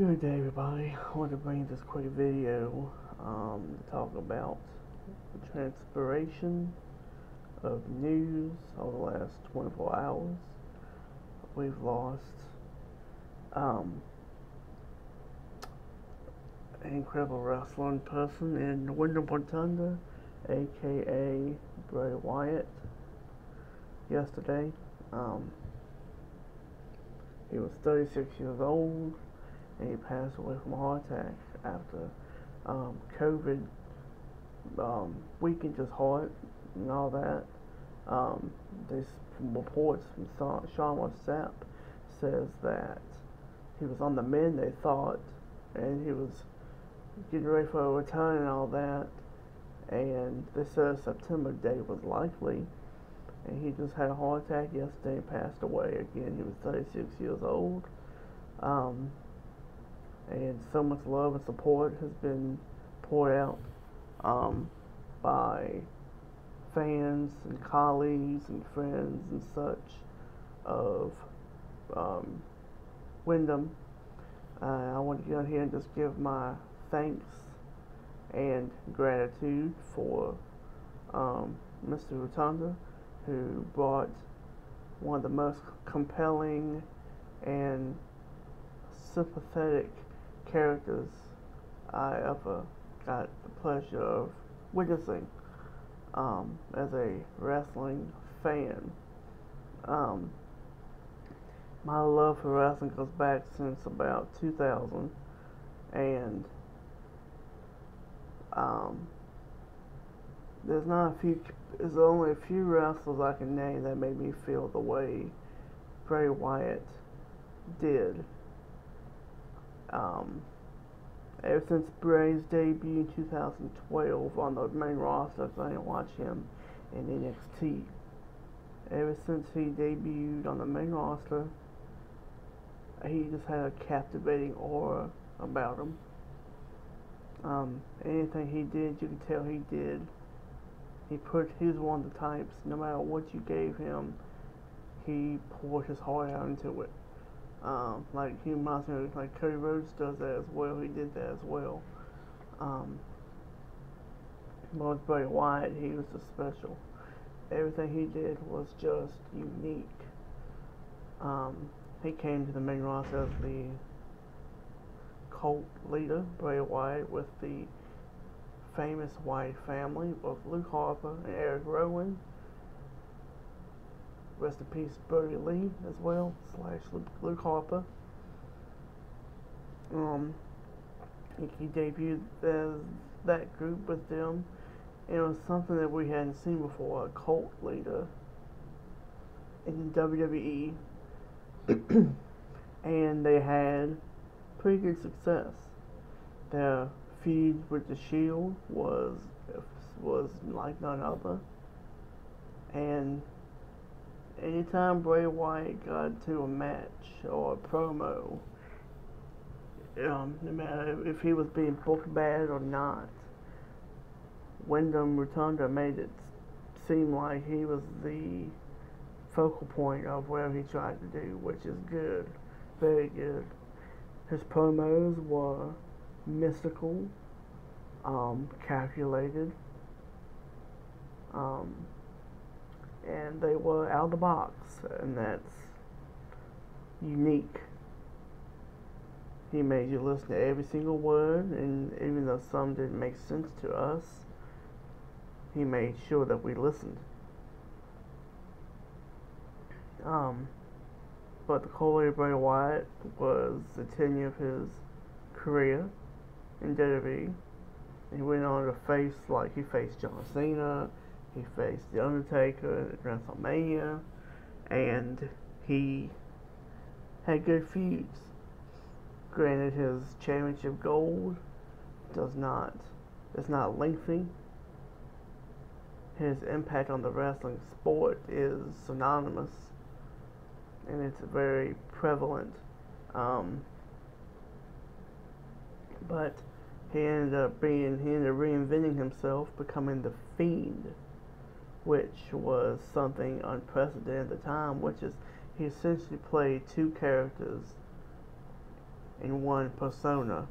Good day, everybody. I want to bring this quick video um, to talk about the transpiration of news over the last 24 hours. We've lost um, an incredible wrestling person in Windham Rotunda, aka Bray Wyatt, yesterday. Um, he was 36 years old and he passed away from a heart attack after um, COVID um, weakened his heart and all that. Um, this reports from Sean Sapp says that he was on the mend, they thought, and he was getting ready for a return and all that. And they said September date was likely. And he just had a heart attack yesterday and passed away again. He was 36 years old. Um, and so much love and support has been poured out um, by fans and colleagues and friends and such of um, Windham. Uh, I want to get on here and just give my thanks and gratitude for um, Mr. Rotunda, who brought one of the most compelling and sympathetic characters I ever got the pleasure of witnessing um, as a wrestling fan. Um, my love for wrestling goes back since about 2000, and um, there's not a few. There's only a few wrestlers I can name that made me feel the way Bray Wyatt did. Um, ever since Bray's debut in 2012 on the main roster, I didn't watch him in NXT. Ever since he debuted on the main roster, he just had a captivating aura about him. Um, anything he did, you could tell he did. He put, was one of the types, no matter what you gave him, he poured his heart out into it. Um, like he reminds like Cody Rhodes does that as well. He did that as well. Um, but with Bray Wyatt, he was just special. Everything he did was just unique. Um, he came to the main roster as the cult leader, Bray Wyatt, with the famous Wyatt family of Luke Harper and Eric Rowan Rest in peace, Brodie Lee as well, slash Luke Harper. Um, he debuted as that group with them. And it was something that we hadn't seen before, a cult leader in WWE. and they had pretty good success. Their feud with the Shield was was like none other. And anytime Bray Wyatt got to a match or a promo, um, no matter if he was being booked bad or not, Windham Rotunda made it seem like he was the focal point of whatever he tried to do, which is good, very good. His promos were mystical, um, calculated, um, and they were out of the box, and that's unique. He made you listen to every single word, and even though some didn't make sense to us, he made sure that we listened. Um, but the Coley Bray Wyatt was the tenure of his career in WWE. He went on to face like he faced John Cena, he faced The Undertaker at WrestleMania, and he had good feuds. Granted, his championship gold does not is not lengthy. His impact on the wrestling sport is synonymous, and it's very prevalent. Um, but he ended up being he ended up reinventing himself, becoming the Fiend which was something unprecedented at the time, which is he essentially played two characters in one persona.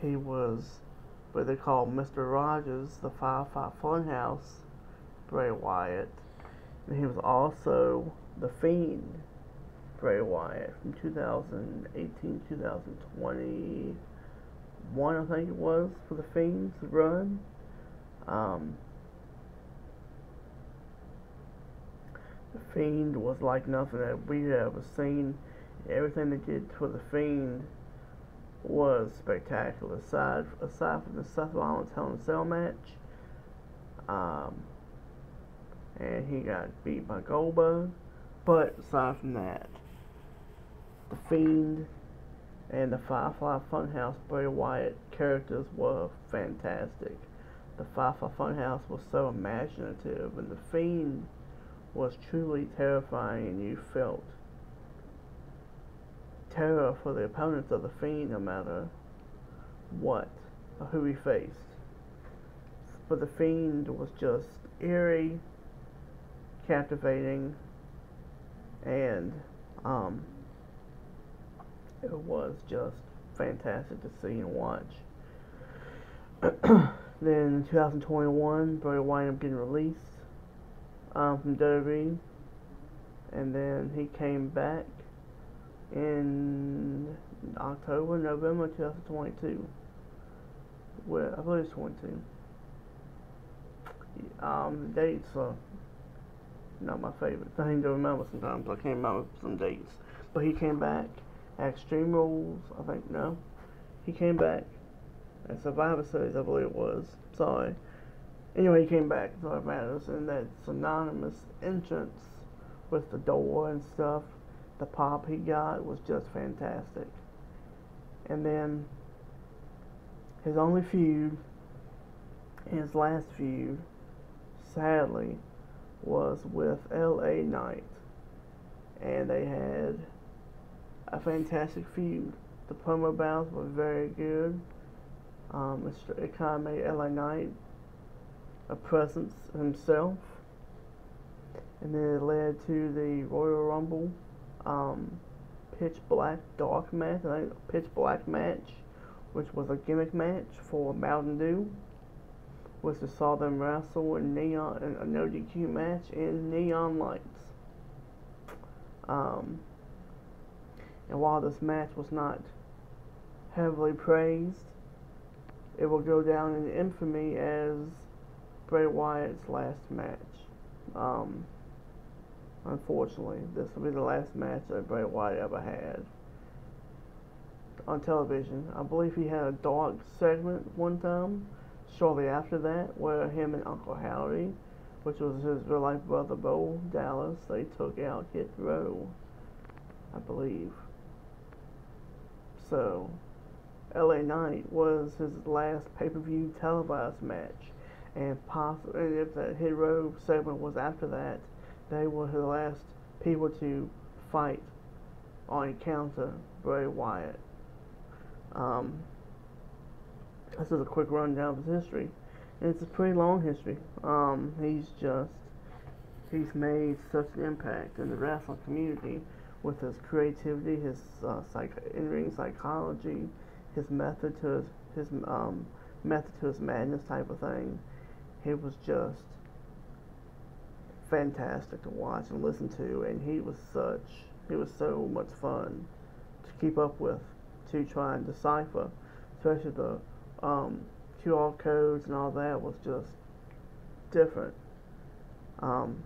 He was what they call Mr. Rogers, the Firefly Funhouse, Bray Wyatt. And he was also the Fiend, Bray Wyatt, from 2018 2021, I think it was, for the Fiend's run. Um, the Fiend was like nothing that we had ever seen. Everything they did for the Fiend was spectacular. Aside aside from the Seth Rollins Hell in a Cell match, um, and he got beat by Goldberg. But aside from that, the Fiend and the Firefly Funhouse Bray Wyatt characters were fantastic. The Firefly Funhouse was so imaginative, and the Fiend was truly terrifying, and you felt terror for the opponents of the Fiend no matter what or who he faced. But the Fiend was just eerie, captivating, and um, it was just fantastic to see and watch. then in 2021, Bray Wyatt up getting released um, from WWE, and then he came back in October, November 2022. Well, I believe it's 22. Um, dates are not my favorite thing to remember sometimes. I can't remember some dates. But he came back at Extreme Rules, I think, no. He came back at Survivor Series, I believe it was. Sorry. Anyway, he came back, so it matters. And that synonymous entrance with the door and stuff the pop he got was just fantastic. And then his only feud, his last feud, sadly, was with LA Knight. And they had a fantastic feud. The promo battles were very good. Um, it kind of made LA Knight a presence himself. And then it led to the Royal Rumble um, pitch black dark match, I think pitch black match, which was a gimmick match for Mountain Dew, which we saw them wrestle in neon in a no DQ match in neon lights. Um, and while this match was not heavily praised, it will go down in infamy as Bray Wyatt's last match. Um, Unfortunately, this will be the last match that Bray Wyatt ever had on television. I believe he had a dark segment one time, shortly after that, where him and Uncle Howdy, which was his real life brother Bo Dallas, they took out Hit Row, I believe. So, LA Knight was his last pay per view televised match, and possibly if the Hit Row segment was after that they were the last people to fight or encounter Bray Wyatt. Um, this is a quick rundown of his history. And it's a pretty long history. Um, he's just, he's made such an impact in the wrestling community with his creativity, his uh, psych- in-ring psychology, his method to his, his um, method to his madness type of thing. He was just fantastic to watch and listen to, and he was such, he was so much fun to keep up with, to try and decipher, especially the um, QR codes and all that was just different. Um,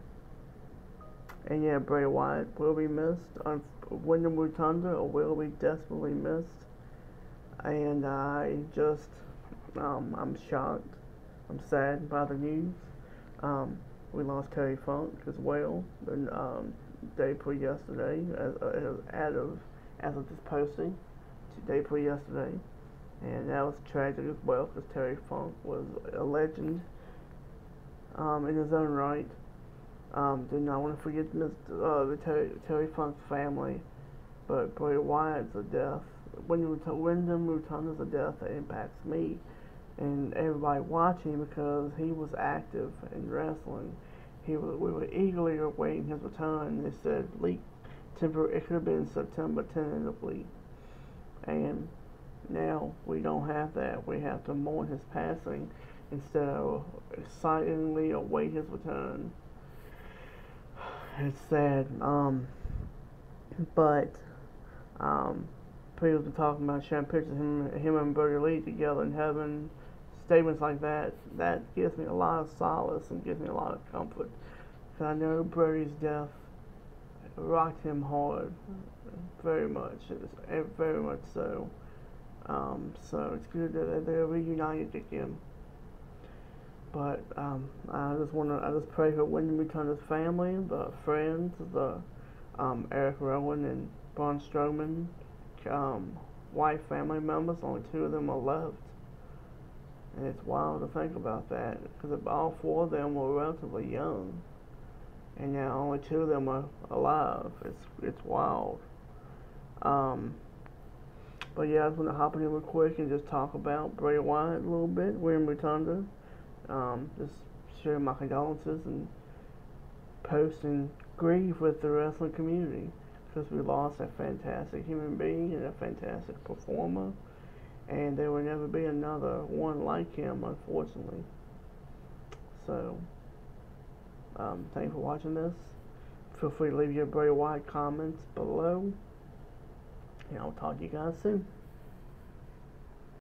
and yeah, Bray Wyatt will be missed. Um, Windham Rotunda will be desperately missed. And I just, um, I'm shocked. I'm sad by the news. Um, we lost Terry Funk as well. The um, day before yesterday, as, uh, as of as of this posting, day before yesterday, and that was tragic as well because Terry Funk was a legend um, in his own right. Um, do not want to forget. Uh, the Terry, Terry Funk family, but Bray Wyatt's a death. When Windham Rotunda's a death that impacts me and everybody watching because he was active in wrestling. He was, we were eagerly awaiting his return. They said leak temporary. It could have been September tentatively, and now we don't have that. We have to mourn his passing instead of excitedly await his return. It's sad. Um, but um, people have been talking about sharing pictures of him, him and Brodie Lee together in heaven. Statements like that that gives me a lot of solace and gives me a lot of comfort. Cause I know Brodie's death rocked him hard, very much, very much so. Um, so it's good that they're reunited again. But um, I just want to I just pray for Windham Rotunda's family, the friends, the um, Eric Rowan and Braun Strowman, um, wife, family members. Only two of them are left, and it's wild to think about that because all four of them were relatively young, and now only two of them are alive. It's it's wild. Um, but yeah, I just want to hop in real quick and just talk about Bray Wyatt a little bit, William Rotunda. Um, just share my condolences and post and grieve with the wrestling community because we lost a fantastic human being and a fantastic performer, and there will never be another one like him, unfortunately. So, um, thanks for watching this. Feel free to leave your Bray Wyatt comments below. And I'll talk to you guys soon.